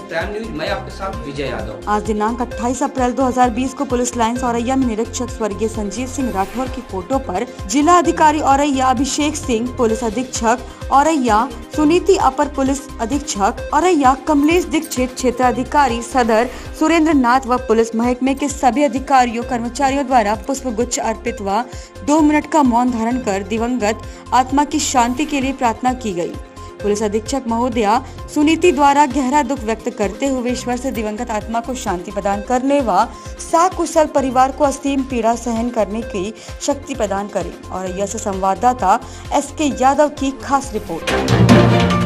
Prime news मैं आपके साथ विजय यादव आज दिनांक 28 अप्रैल 2020 को पुलिस लाइन्स औरैया में निरीक्षक स्वर्गीय संजीव सिंह राठौर की फ़ोटो पर जिला अधिकारी औरैया अभिषेक सिंह, पुलिस अधीक्षक औरैया सुनीति अपर पुलिस अधीक्षक औरैया कमलेश दीक्षित क्षेत्राधिकारी सदर सुरेंद्र नाथ व पुलिस महकमे के सभी अधिकारियों, कर्मचारियों द्वारा पुष्प गुच्छ अर्पित व दो मिनट का मौन धारण कर दिवंगत आत्मा की शांति के लिए प्रार्थना की गई। पुलिस अधीक्षक महोदया सुनीति द्वारा गहरा दुख व्यक्त करते हुए ईश्वर से दिवंगत आत्मा को शांति प्रदान करने व साकुशल परिवार को असीम पीड़ा सहन करने की शक्ति प्रदान करें। और यह संवाददाता एस के यादव की खास रिपोर्ट।